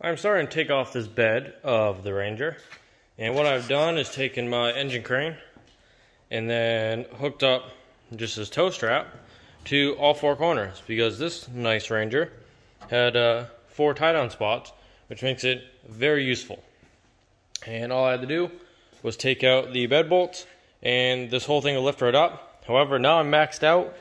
I'm starting to take off this bed of the Ranger. And what I've done is taken my engine crane and then hooked up just this tow strap to all four corners because this nice Ranger had uh, four tie-down spots, which makes it very useful. And all I had to do was take out the bed bolts and this whole thing will lift right up. However, now I'm maxed out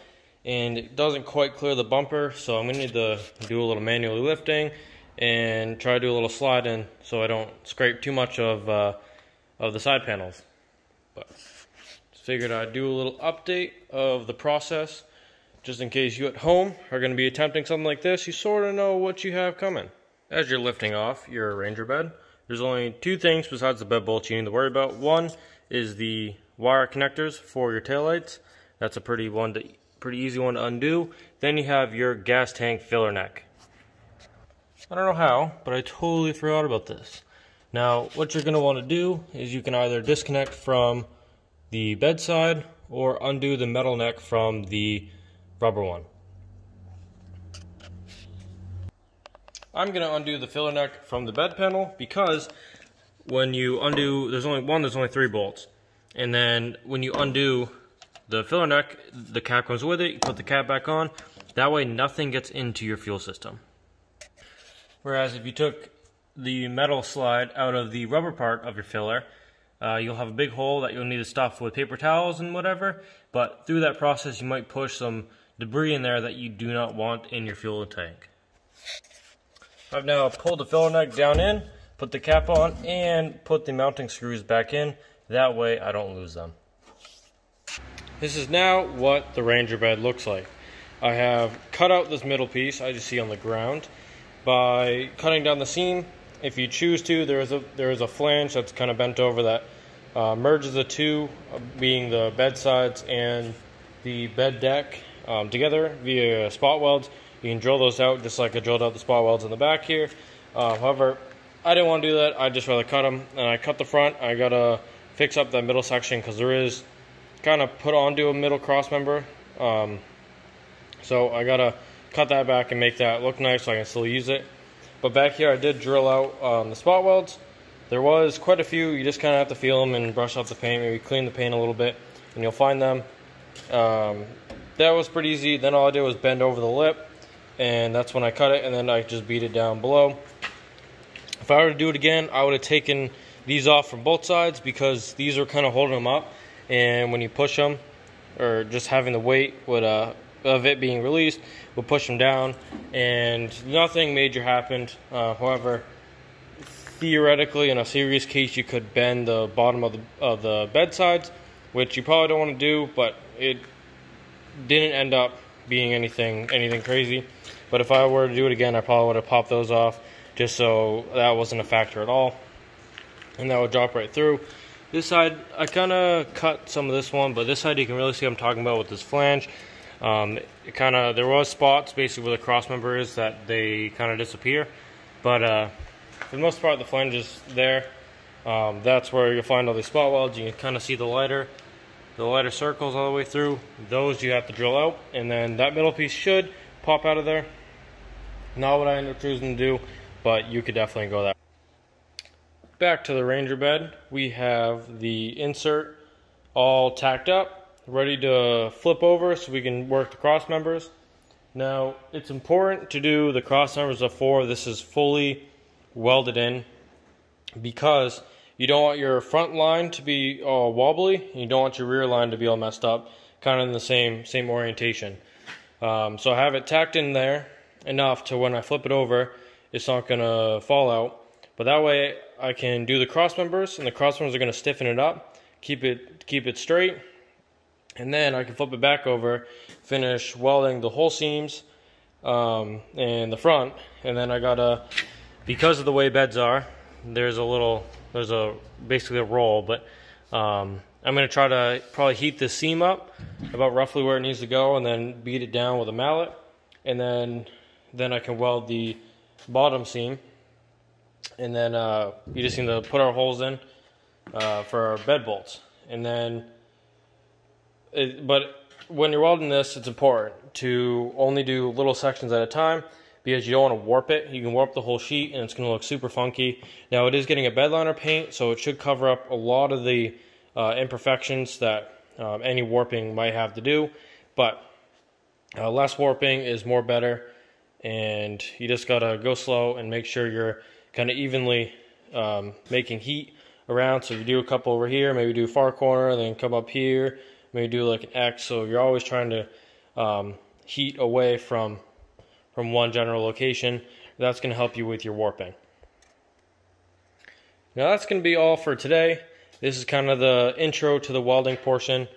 and it doesn't quite clear the bumper, so I'm gonna need to do a little manually lifting and try to do a little sliding so I don't scrape too much of uh, of the side panels. But figured I'd do a little update of the process just in case you at home are going to be attempting something like this, you sort of know what you have coming. As you're lifting off your Ranger bed, there's only two things besides the bed bolts you need to worry about. One is the wire connectors for your taillights. That's a pretty one to, pretty easy one to undo. Then you have your gas tank filler neck. I don't know how, but I totally forgot about this. Now, what you're going to want to do is you can either disconnect from the bedside or undo the metal neck from the rubber one. I'm going to undo the filler neck from the bed panel because when you undo, there's only one, there's only three bolts. And then when you undo the filler neck, the cap comes with it, you put the cap back on. That way nothing gets into your fuel system. Whereas if you took the metal slide out of the rubber part of your filler, uh, you'll have a big hole that you'll need to stuff with paper towels and whatever. But through that process, you might push some debris in there that you do not want in your fuel tank. I've now pulled the filler neck down in, put the cap on, and put the mounting screws back in. That way I don't lose them. This is now what the Ranger bed looks like. I have cut out this middle piece I just see on the ground by cutting down the seam. If you choose to, there is a there is a flange that's kind of bent over that uh, merges the two, uh, being the bed sides and the bed deck um, together via spot welds. You can drill those out just like I drilled out the spot welds in the back here. Uh, however, I didn't want to do that. I just rather cut them, and I cut the front. I gotta fix up that middle section because there is kind of put onto a middle cross member. Um, so I gotta cut that back and make that look nice so I can still use it. But back here I did drill out um, the spot welds. There was quite a few. You just kind of have to feel them and brush off the paint, maybe clean the paint a little bit, and you'll find them. Um, that was pretty easy. Then all I did was bend over the lip, and that's when I cut it, and then I just beat it down below. If I were to do it again, I would have taken these off from both sides because these are kind of holding them up, and when you push them, or just having the weight would uh, of it being released would push them down, and nothing major happened. Uh, however, theoretically, in a serious case, you could bend the bottom of the of the bed sides, which you probably don't want to do, but it didn't end up being anything anything crazy. But if I were to do it again, I probably would have popped those off just so that wasn't a factor at all, and that would drop right through. This side, I kind of cut some of this one, but this side you can really see I'm talking about with this flange. Um, it kind of there was spots basically where the cross member is that they kind of disappear, but uh, for the most part the flange is there. Um, that's where you'll find all these spot welds. You can kind of see the lighter, the lighter circles all the way through. Those you have to drill out, and then that middle piece should pop out of there. Not what I ended up choosing to do, but you could definitely go that. Back to the Ranger bed, we have the insert all tacked up ready to flip over so we can work the cross members. Now, it's important to do the cross members before this is fully welded in because you don't want your front line to be all wobbly and you don't want your rear line to be all messed up, kind of in the same, same orientation. Um, so I have it tacked in there enough to when I flip it over, it's not going to fall out. But that way I can do the cross members and the cross members are going to stiffen it up, keep it, keep it straight, and then I can flip it back over, finish welding the whole seams um, and the front. And then I gotta, because of the way beds are, there's a little, there's a basically a roll, but um, I'm gonna try to probably heat the seam up about roughly where it needs to go and then beat it down with a mallet. And then, then I can weld the bottom seam. And then uh, you just need to put our holes in uh, for our bed bolts. And then it, but when you're welding this, it's important to only do little sections at a time because you don't want to warp it. You can warp the whole sheet and it's going to look super funky. Now it is getting a bedliner paint, so it should cover up a lot of the uh, imperfections that um, any warping might have to do. But uh, less warping is more better, and you just gotta go slow and make sure you're kind of evenly um, making heat around. So you do a couple over here, maybe do far corner, then come up here, maybe do like an X. So you're always trying to um, heat away from from one general location. That's going to help you with your warping. Now that's going to be all for today. This is kind of the intro to the welding portion.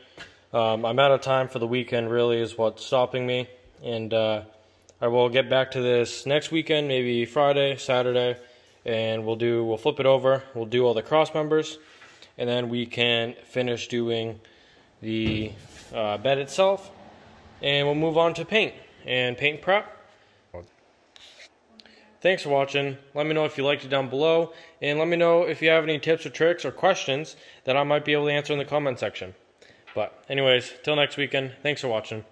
Um, I'm out of time for the weekend really is what's stopping me. And uh, I will get back to this next weekend, maybe Friday, Saturday, and we'll do, we'll flip it over. We'll do all the cross members, and then we can finish doing the uh, bed itself, and we'll move on to paint and paint prep. Thanks for watching. Let me know if you liked it down below, and let me know if you have any tips or tricks or questions that I might be able to answer in the comment section. But anyways, till next weekend, thanks for watching.